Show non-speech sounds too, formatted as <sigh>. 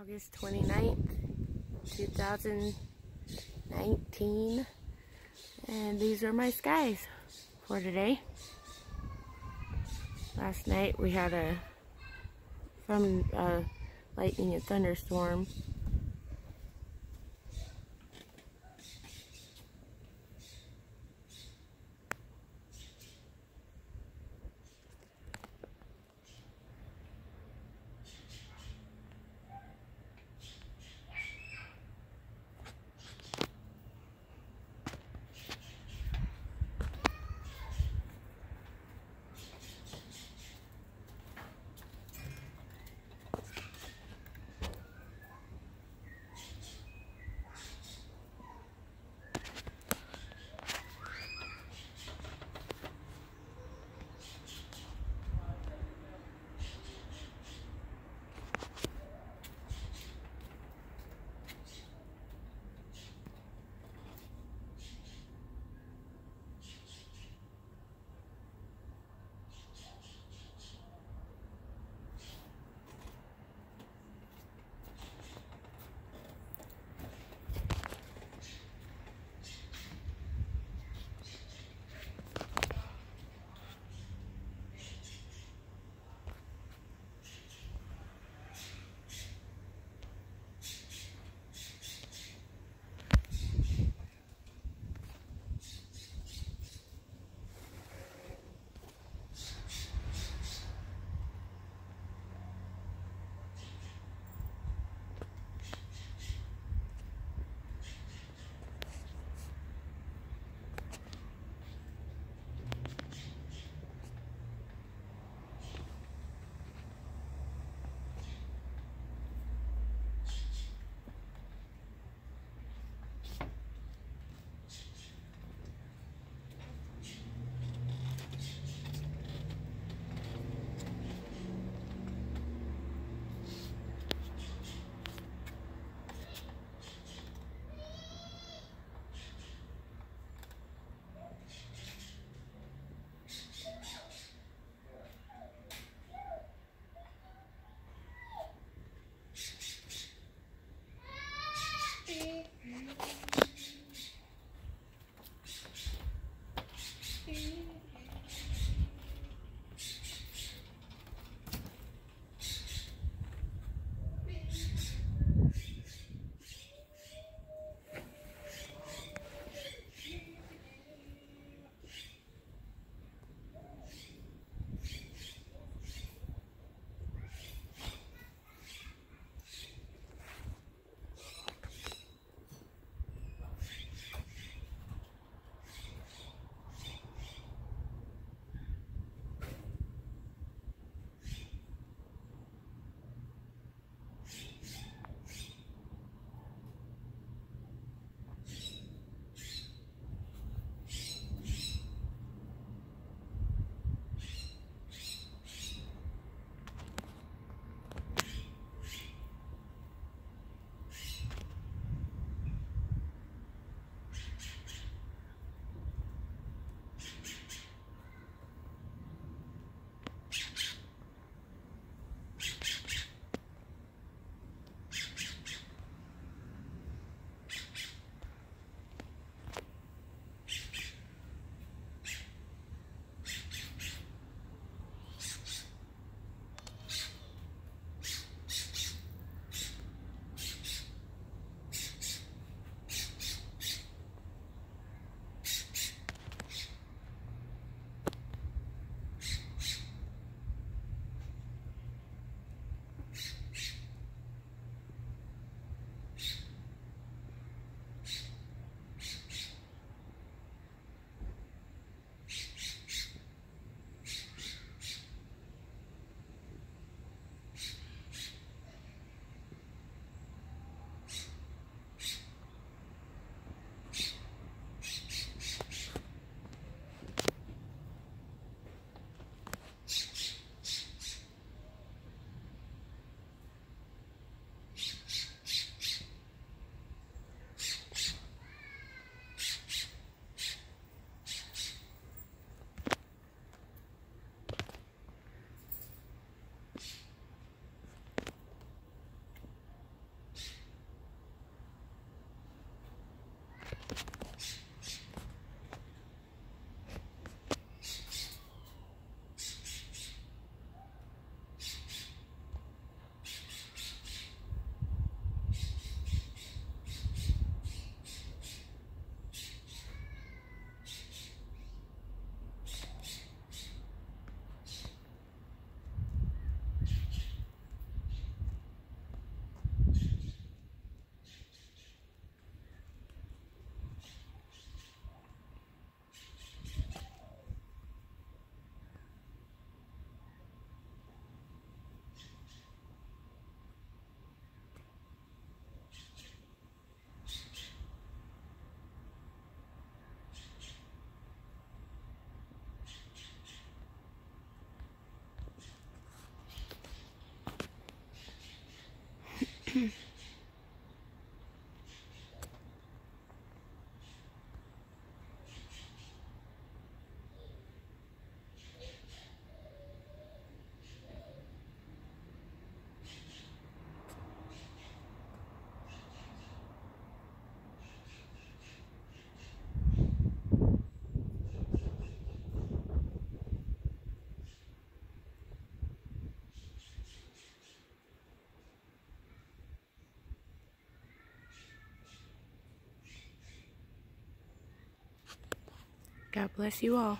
August 29th, 2019. And these are my skies for today. Last night we had a from a lightning and thunderstorm Mm-hmm. <laughs> God bless you all.